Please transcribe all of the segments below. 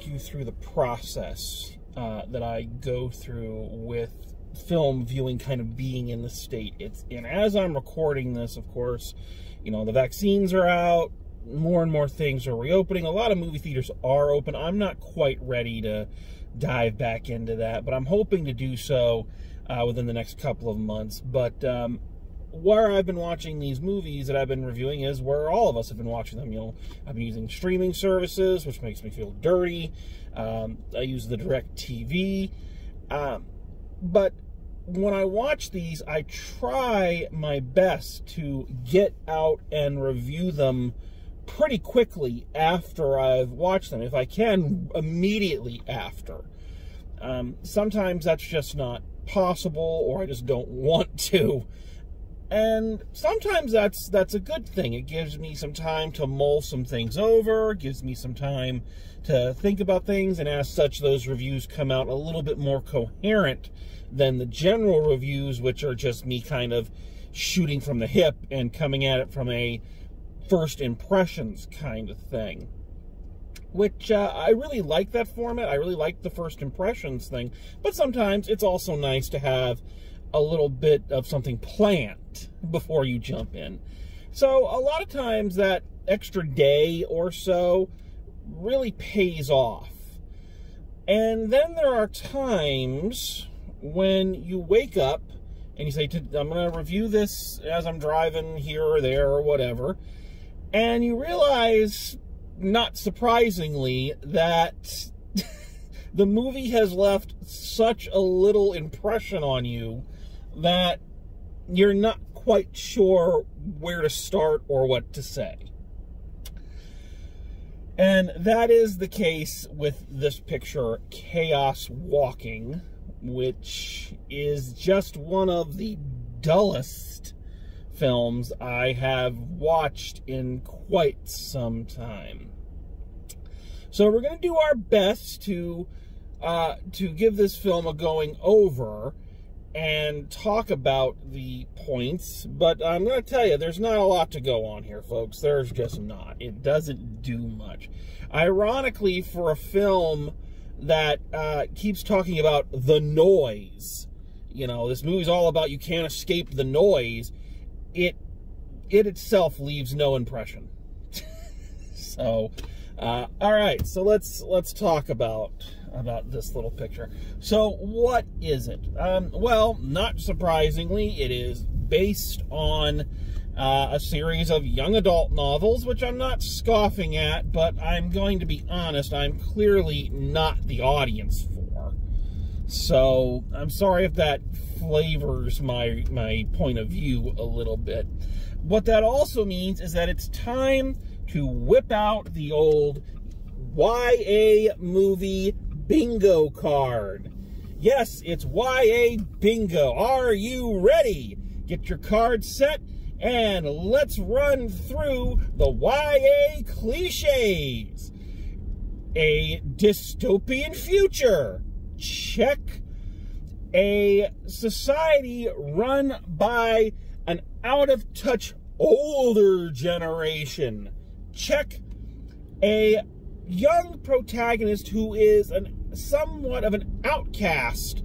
walk you through the process uh, that I go through with film viewing kind of being in the state it's and as I'm recording this of course you know the vaccines are out more and more things are reopening a lot of movie theaters are open. I'm not quite ready to dive back into that but I'm hoping to do so uh, within the next couple of months. But um, where I've been watching these movies that I've been reviewing is where all of us have been watching them. You know, I've been using streaming services, which makes me feel dirty. Um, I use the DirecTV. Um, but when I watch these, I try my best to get out and review them pretty quickly after I've watched them. If I can, immediately after. Um, sometimes that's just not possible, or I just don't want to. And sometimes that's that's a good thing. It gives me some time to mull some things over, gives me some time to think about things, and as such, those reviews come out a little bit more coherent than the general reviews, which are just me kind of shooting from the hip and coming at it from a first impressions kind of thing. Which uh, I really like that format. I really like the first impressions thing. But sometimes it's also nice to have a little bit of something planned before you jump in. So a lot of times that extra day or so really pays off. And then there are times when you wake up and you say, I'm going to review this as I'm driving here or there or whatever, and you realize, not surprisingly, that the movie has left such a little impression on you that you're not quite sure where to start or what to say. And that is the case with this picture, Chaos Walking, which is just one of the dullest films I have watched in quite some time. So we're going to do our best to uh, to give this film a going over and talk about the points, but I'm going to tell you, there's not a lot to go on here, folks. There's just not. It doesn't do much. Ironically, for a film that uh, keeps talking about the noise, you know, this movie's all about you can't escape the noise, it, it itself leaves no impression. so, uh, all right, so let's, let's talk about about this little picture. So what is it? Um, well, not surprisingly, it is based on uh, a series of young adult novels, which I'm not scoffing at, but I'm going to be honest, I'm clearly not the audience for. So I'm sorry if that flavors my, my point of view a little bit. What that also means is that it's time to whip out the old YA movie bingo card. Yes, it's YA bingo. Are you ready? Get your card set and let's run through the YA cliches. A dystopian future. Check. A society run by an out of touch older generation. Check. A young protagonist who is an somewhat of an outcast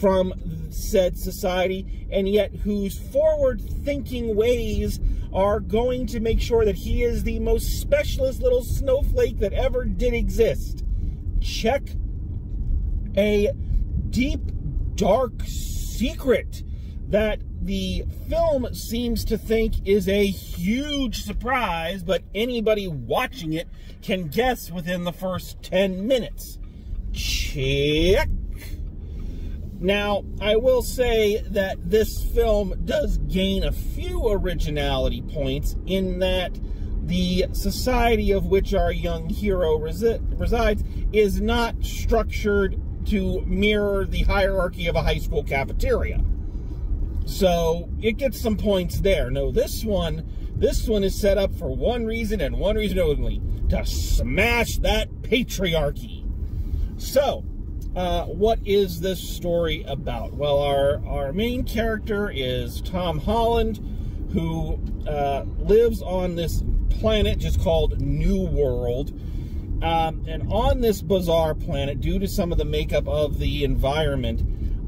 from said society, and yet whose forward thinking ways are going to make sure that he is the most specialist little snowflake that ever did exist. Check a deep, dark secret that the film seems to think is a huge surprise, but anybody watching it can guess within the first 10 minutes. Check. Now, I will say that this film does gain a few originality points in that the society of which our young hero resi resides is not structured to mirror the hierarchy of a high school cafeteria. So it gets some points there. No, this one, this one is set up for one reason and one reason only, to smash that patriarchy. So, uh, what is this story about? Well, our, our main character is Tom Holland, who uh, lives on this planet just called New World. Um, and on this bizarre planet, due to some of the makeup of the environment,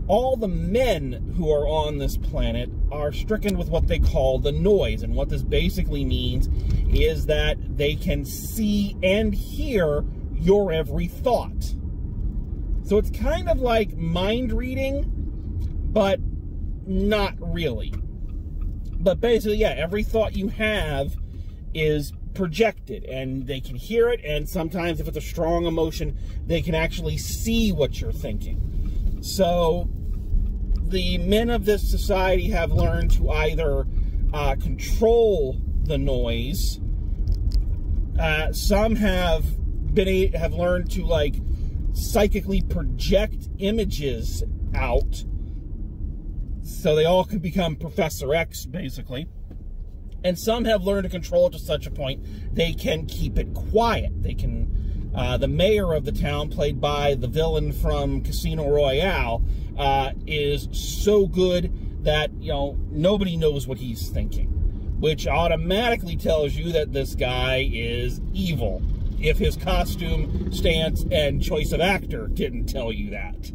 all the men who are on this planet are stricken with what they call the noise. And what this basically means is that they can see and hear your every thought. So it's kind of like mind reading, but not really. But basically, yeah, every thought you have is projected and they can hear it and sometimes if it's a strong emotion they can actually see what you're thinking so the men of this society have learned to either uh, control the noise uh, some have been have learned to like psychically project images out so they all could become professor x basically and some have learned to control it to such a point they can keep it quiet. They can, uh, the mayor of the town, played by the villain from Casino Royale, uh, is so good that, you know, nobody knows what he's thinking, which automatically tells you that this guy is evil. If his costume, stance, and choice of actor didn't tell you that.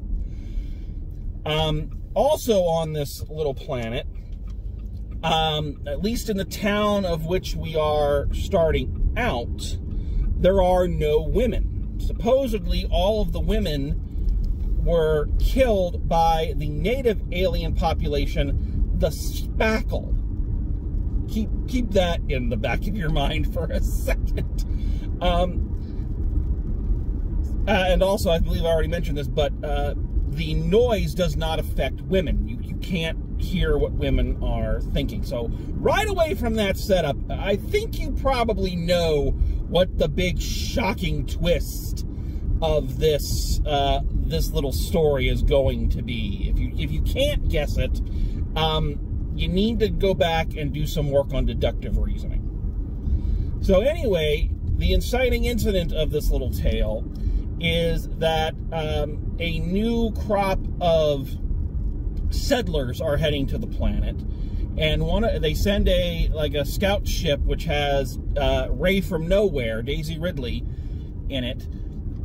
Um, also on this little planet, um, at least in the town of which we are starting out, there are no women. Supposedly, all of the women were killed by the native alien population, the Spackle. Keep keep that in the back of your mind for a second. Um, uh, and also, I believe I already mentioned this, but uh, the noise does not affect women. You, you can't hear what women are thinking. So right away from that setup, I think you probably know what the big shocking twist of this uh, this little story is going to be. If you if you can't guess it, um, you need to go back and do some work on deductive reasoning. So anyway, the inciting incident of this little tale is that um, a new crop of settlers are heading to the planet and one they send a like a scout ship which has uh, Rey from Nowhere, Daisy Ridley, in it,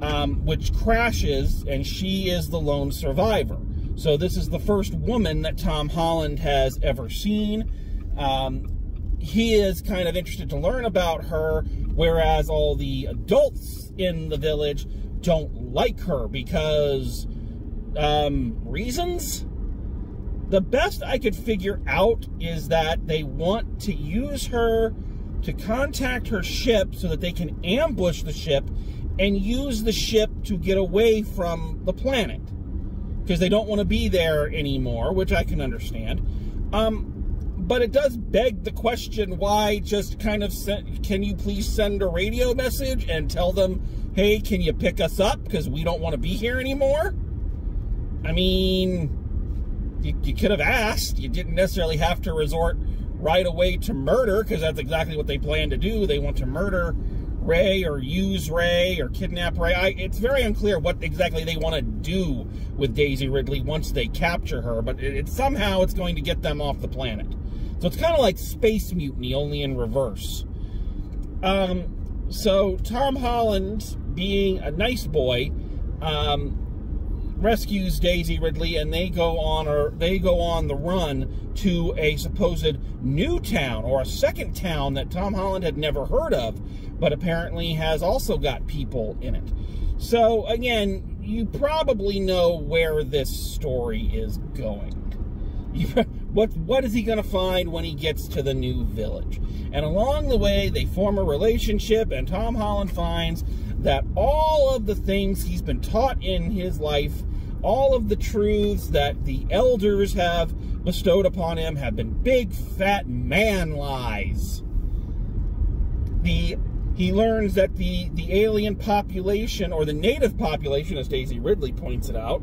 um, which crashes, and she is the lone survivor. So this is the first woman that Tom Holland has ever seen. Um, he is kind of interested to learn about her, whereas all the adults in the village don't like her because um, reasons the best I could figure out is that they want to use her to contact her ship so that they can ambush the ship and use the ship to get away from the planet because they don't want to be there anymore, which I can understand. Um, but it does beg the question why just kind of send, can you please send a radio message and tell them, hey, can you pick us up because we don't want to be here anymore? I mean, you, you could have asked. You didn't necessarily have to resort right away to murder because that's exactly what they plan to do. They want to murder Rey or use Rey or kidnap Rey. I, it's very unclear what exactly they want to do with Daisy Ridley once they capture her, but it, it somehow it's going to get them off the planet. So it's kind of like Space Mutiny, only in reverse. Um, so Tom Holland, being a nice boy, um, rescues Daisy Ridley and they go on or they go on the run to a supposed new town or a second town that Tom Holland had never heard of, but apparently has also got people in it. So again, you probably know where this story is going. what what is he going to find when he gets to the new village? And along the way, they form a relationship, and Tom Holland finds that all of the things he's been taught in his life all of the truths that the elders have bestowed upon him have been big, fat man lies. The he learns that the, the alien population, or the native population, as Daisy Ridley points it out,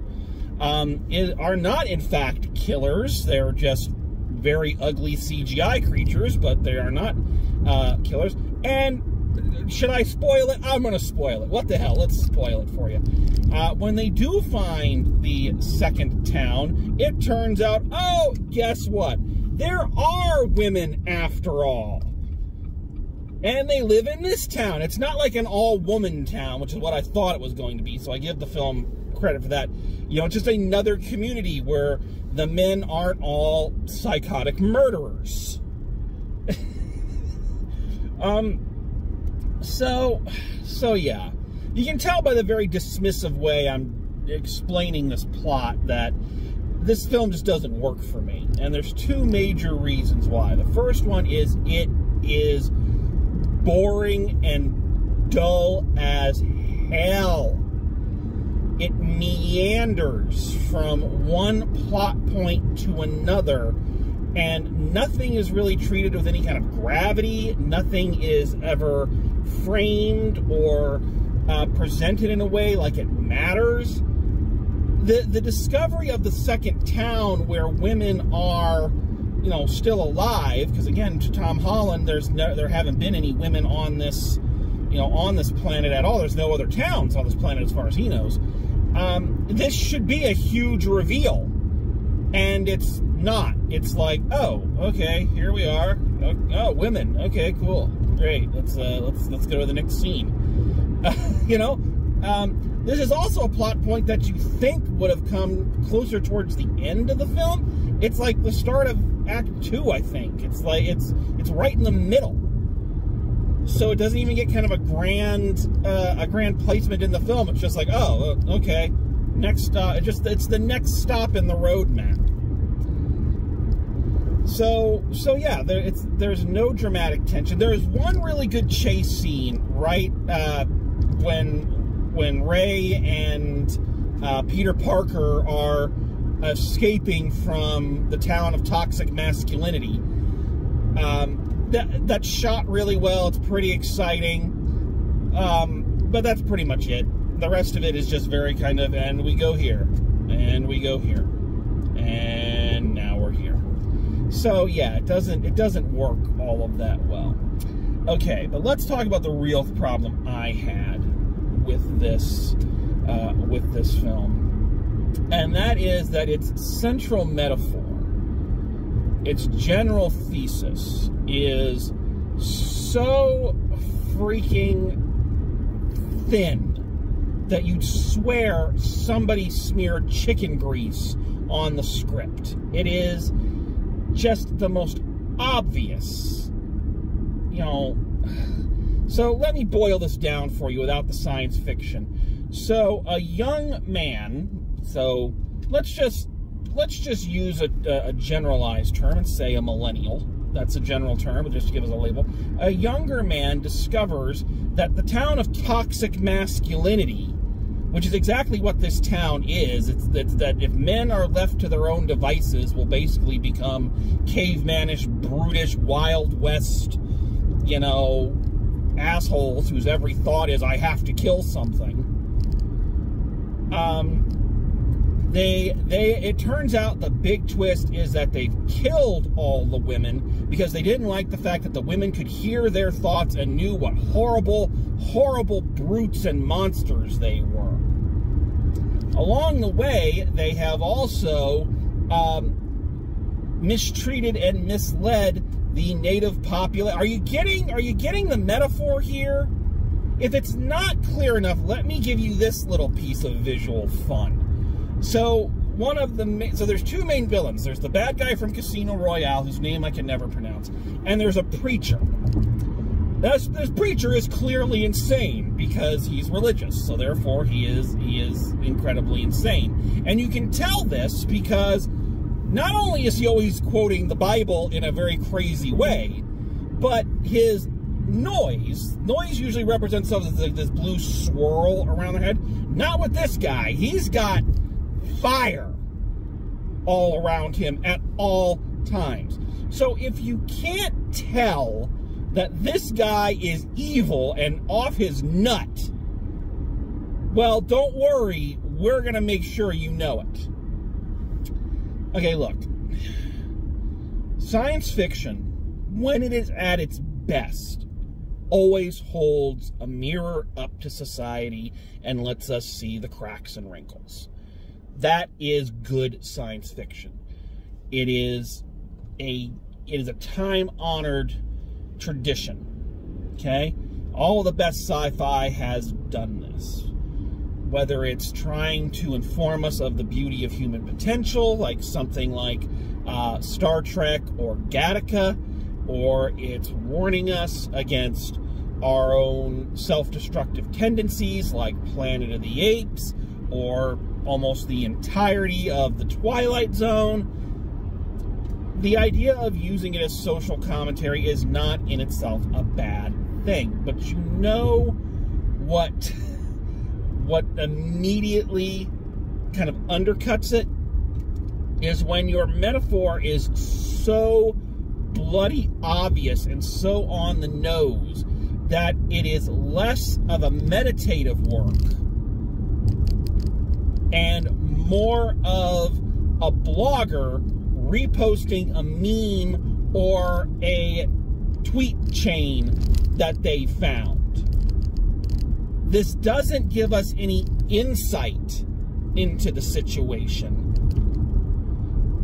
um, is, are not in fact killers. They're just very ugly CGI creatures, but they are not uh, killers. And should I spoil it? I'm going to spoil it. What the hell? Let's spoil it for you. Uh, when they do find the second town, it turns out, oh, guess what? There are women after all. And they live in this town. It's not like an all-woman town, which is what I thought it was going to be, so I give the film credit for that. You know, just another community where the men aren't all psychotic murderers. um, so, so yeah. You can tell by the very dismissive way I'm explaining this plot that this film just doesn't work for me. And there's two major reasons why. The first one is it is boring and dull as hell. It meanders from one plot point to another, and nothing is really treated with any kind of gravity. Nothing is ever framed or uh, presented in a way like it matters. The, the discovery of the second town where women are you know, still alive, because again, to Tom Holland, there's no, there haven't been any women on this, you know, on this planet at all. There's no other towns on this planet as far as he knows. Um, this should be a huge reveal, and it's not. It's like, oh, okay, here we are. Oh, oh women. Okay, cool, great. Let's uh, let's let's go to the next scene. Uh, you know, um, this is also a plot point that you think would have come closer towards the end of the film. It's like the start of Act Two, I think. It's like it's it's right in the middle, so it doesn't even get kind of a grand uh, a grand placement in the film. It's just like, oh, uh, okay, next. Uh, it just it's the next stop in the roadmap. So so yeah, there, it's there's no dramatic tension. There is one really good chase scene right uh, when when Rey and uh, Peter Parker are escaping from the town of toxic masculinity. Um, that that's shot really well. It's pretty exciting, um, but that's pretty much it. The rest of it is just very kind of, and we go here, and we go here, and now we're here. So yeah, it doesn't it doesn't work all of that well. Okay, but let's talk about the real problem I had with this uh, with this film and that is that its central metaphor, its general thesis, is so freaking thin that you'd swear somebody smeared chicken grease on the script. It is just the most obvious, you know. So let me boil this down for you without the science fiction. So a young man so let's just let's just use a, a generalized term and say a millennial. That's a general term, but just to give us a label. A younger man discovers that the town of toxic masculinity, which is exactly what this town is, it's, it's that if men are left to their own devices, will basically become cavemanish, brutish, wild west, you know, assholes whose every thought is, I have to kill something. Um, they they it turns out the big twist is that they've killed all the women because they didn't like the fact that the women could hear their thoughts and knew what horrible horrible brutes and monsters they were. Along the way they have also um, mistreated and misled the native population are you getting are you getting the metaphor here? If it's not clear enough let me give you this little piece of visual fun. So one of the so there's two main villains. There's the bad guy from Casino Royale, whose name I can never pronounce, and there's a preacher. This, this preacher is clearly insane because he's religious, so therefore he is he is incredibly insane. And you can tell this because not only is he always quoting the Bible in a very crazy way, but his noise, noise usually represents something like this blue swirl around their head. Not with this guy. He's got fire all around him at all times. So if you can't tell that this guy is evil and off his nut, well, don't worry. We're going to make sure you know it. Okay, look. Science fiction, when it is at its best, always holds a mirror up to society and lets us see the cracks and wrinkles. That is good science fiction. It is a it is a time honored tradition. Okay? All the best sci fi has done this. Whether it's trying to inform us of the beauty of human potential, like something like uh, Star Trek or Gattaca, or it's warning us against our own self destructive tendencies, like Planet of the Apes, or almost the entirety of the Twilight Zone. The idea of using it as social commentary is not in itself a bad thing, but you know what what immediately kind of undercuts it is when your metaphor is so bloody obvious and so on the nose that it is less of a meditative work and more of a blogger reposting a meme or a tweet chain that they found. This doesn't give us any insight into the situation.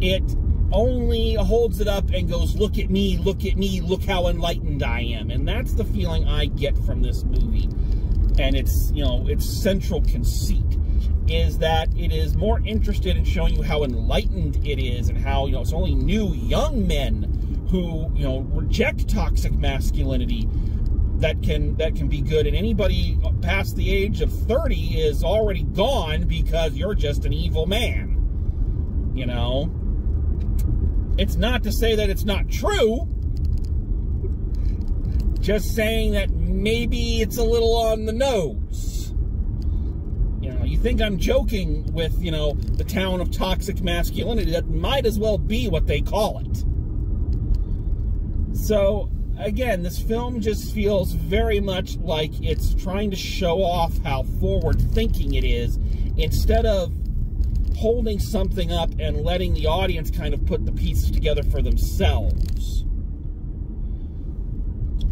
It only holds it up and goes, look at me, look at me, look how enlightened I am. And that's the feeling I get from this movie. And it's, you know, its central conceit is that it is more interested in showing you how enlightened it is and how, you know, it's only new young men who, you know, reject toxic masculinity that can that can be good and anybody past the age of 30 is already gone because you're just an evil man. You know, it's not to say that it's not true. Just saying that maybe it's a little on the nose. Think I'm joking with, you know, the town of toxic masculinity. That might as well be what they call it. So, again, this film just feels very much like it's trying to show off how forward thinking it is instead of holding something up and letting the audience kind of put the pieces together for themselves.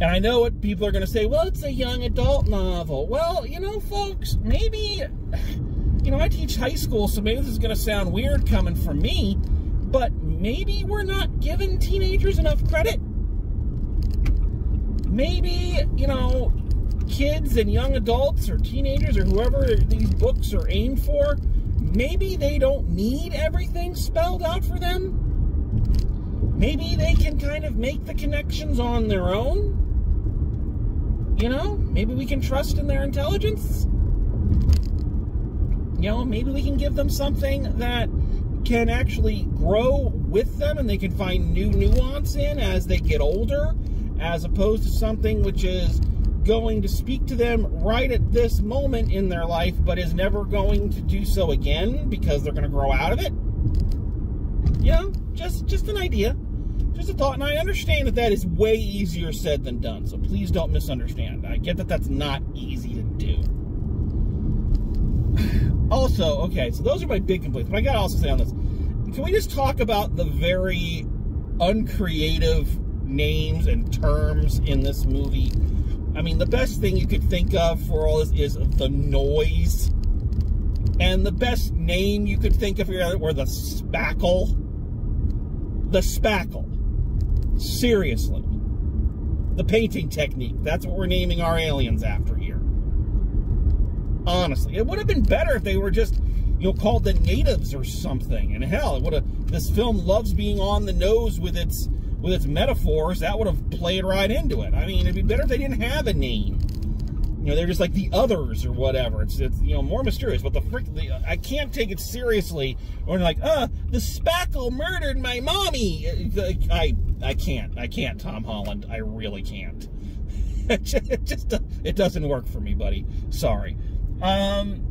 And I know what people are going to say, well, it's a young adult novel. Well, you know, folks, maybe, you know, I teach high school, so maybe this is going to sound weird coming from me, but maybe we're not giving teenagers enough credit. Maybe, you know, kids and young adults or teenagers or whoever these books are aimed for maybe they don't need everything spelled out for them. Maybe they can kind of make the connections on their own. You know, maybe we can trust in their intelligence. You know, maybe we can give them something that can actually grow with them and they can find new nuance in as they get older, as opposed to something which is going to speak to them right at this moment in their life, but is never going to do so again because they're going to grow out of it. You know, just just an idea, just a thought, and I understand that that is way easier said than done. So please don't misunderstand. I get that that's not easy to do. Also, okay, so those are my big complaints. But I got to also say on this, can we just talk about the very uncreative names and terms in this movie? I mean, the best thing you could think of for all this is the noise. And the best name you could think of here were the spackle. The spackle. Seriously. The painting technique. That's what we're naming our aliens after here. Honestly. It would have been better if they were just, you know, called the natives or something. And hell, it would have this film loves being on the nose with its with its metaphors, that would have played right into it. I mean, it'd be better if they didn't have a name. You know, they're just like the others or whatever. It's, it's you know, more mysterious. But the frick, the, I can't take it seriously. Or like, uh, the spackle murdered my mommy. I, I can't. I can't, Tom Holland. I really can't. it just, it doesn't work for me, buddy. Sorry. Um,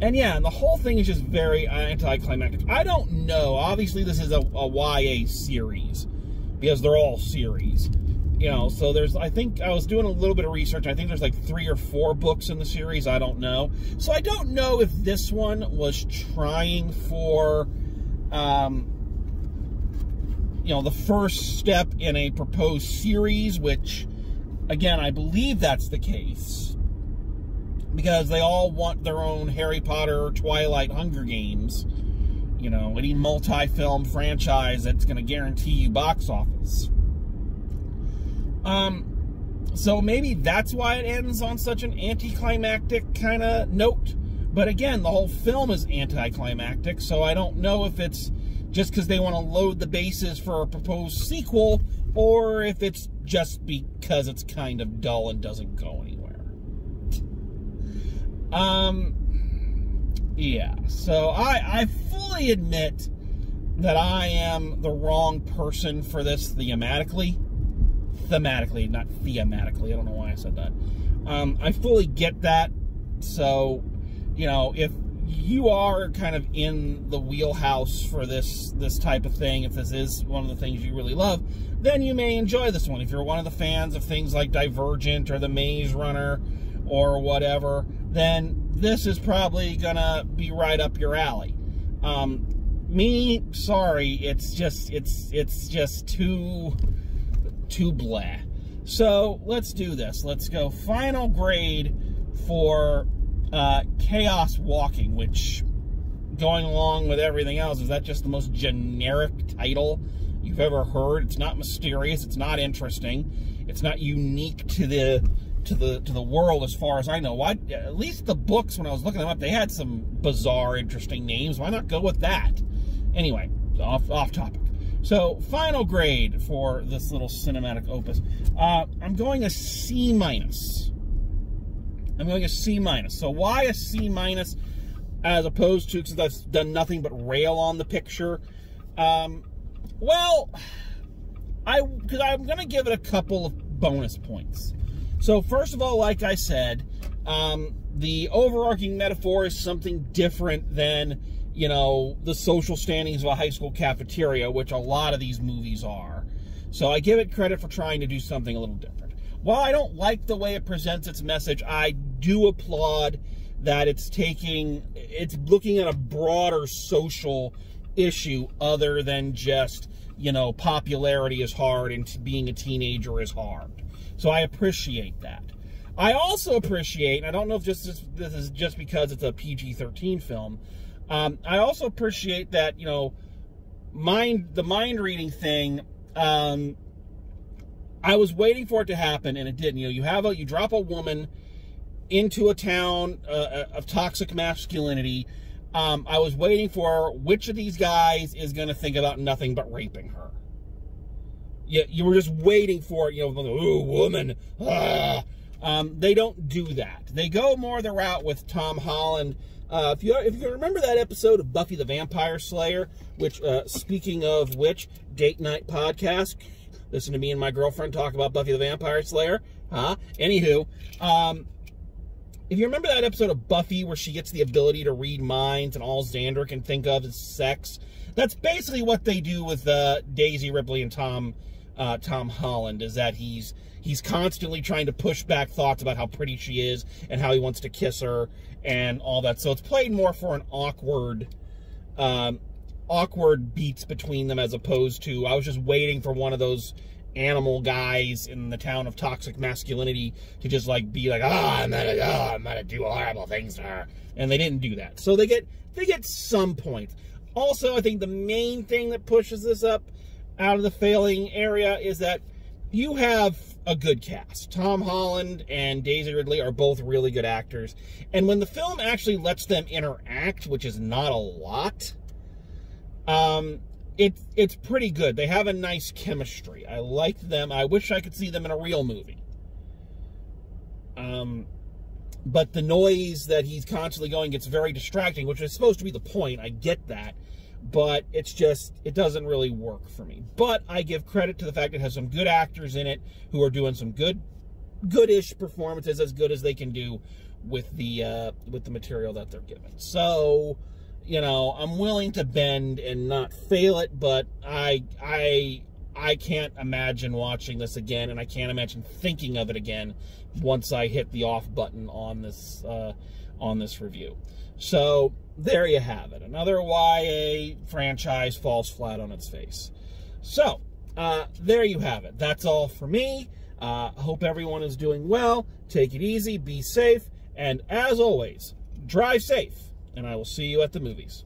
and yeah, and the whole thing is just very anticlimactic. I don't know. Obviously, this is a, a YA series because they're all series. You know, so there's, I think, I was doing a little bit of research. I think there's like three or four books in the series. I don't know. So I don't know if this one was trying for, um, you know, the first step in a proposed series, which, again, I believe that's the case because they all want their own Harry Potter, Twilight, Hunger Games. You know, any multi-film franchise that's going to guarantee you box office. Um, so maybe that's why it ends on such an anticlimactic kind of note. But again, the whole film is anticlimactic, so I don't know if it's just because they want to load the bases for a proposed sequel or if it's just because it's kind of dull and doesn't go anywhere. Um, yeah, so I, I fully admit that I am the wrong person for this thematically. Thematically, not thematically. I don't know why I said that. Um, I fully get that. So, you know, if you are kind of in the wheelhouse for this this type of thing, if this is one of the things you really love, then you may enjoy this one. If you're one of the fans of things like Divergent or The Maze Runner or whatever, then this is probably gonna be right up your alley. Um, me, sorry, it's just it's it's just too too blah. So let's do this. Let's go final grade for uh, Chaos Walking, which going along with everything else, is that just the most generic title you've ever heard? It's not mysterious, it's not interesting, it's not unique to the to the to the world as far as I know. Why at least the books when I was looking them up, they had some bizarre, interesting names. Why not go with that? Anyway, off off topic. So final grade for this little cinematic opus. Uh, I'm going a C minus. I'm going a C minus. So why a C minus as opposed to because I've done nothing but rail on the picture? Um, well, I because I'm going to give it a couple of bonus points. So first of all, like I said, um, the overarching metaphor is something different than you know the social standings of a high school cafeteria, which a lot of these movies are. So I give it credit for trying to do something a little different. While I don't like the way it presents its message, I do applaud that it's taking, it's looking at a broader social issue other than just, you know, popularity is hard and being a teenager is hard. So I appreciate that. I also appreciate, and I don't know if just this, this is just because it's a PG-13 film, um, I also appreciate that, you know, mind the mind reading thing, um, I was waiting for it to happen and it didn't. You know, you have a, you drop a woman into a town uh, of toxic masculinity. Um, I was waiting for which of these guys is going to think about nothing but raping her you, you were just waiting for you know, ooh, woman. Ah. Um, they don't do that. They go more the route with Tom Holland. Uh, if you if you remember that episode of Buffy the Vampire Slayer, which uh, speaking of which, date night podcast, listen to me and my girlfriend talk about Buffy the Vampire Slayer. Huh? Anywho, um, if you remember that episode of Buffy where she gets the ability to read minds and all Xander can think of is sex, that's basically what they do with uh, Daisy Ridley and Tom uh, Tom Holland is that he's he's constantly trying to push back thoughts about how pretty she is and how he wants to kiss her and all that. So it's played more for an awkward, um, awkward beats between them as opposed to I was just waiting for one of those animal guys in the town of toxic masculinity to just like be like, ah, oh, I'm gonna, oh, I'm gonna do horrible things to her, and they didn't do that. So they get they get some points. Also, I think the main thing that pushes this up out of the failing area is that you have a good cast. Tom Holland and Daisy Ridley are both really good actors. And when the film actually lets them interact, which is not a lot, um, it, it's pretty good. They have a nice chemistry. I like them. I wish I could see them in a real movie. Um, but the noise that he's constantly going gets very distracting, which is supposed to be the point. I get that but it's just it doesn't really work for me but i give credit to the fact it has some good actors in it who are doing some good goodish performances as good as they can do with the uh with the material that they're given so you know i'm willing to bend and not fail it but i i i can't imagine watching this again and i can't imagine thinking of it again once i hit the off button on this uh on this review so there you have it. Another YA franchise falls flat on its face. So, uh, there you have it. That's all for me. Uh, hope everyone is doing well. Take it easy, be safe, and as always, drive safe, and I will see you at the movies.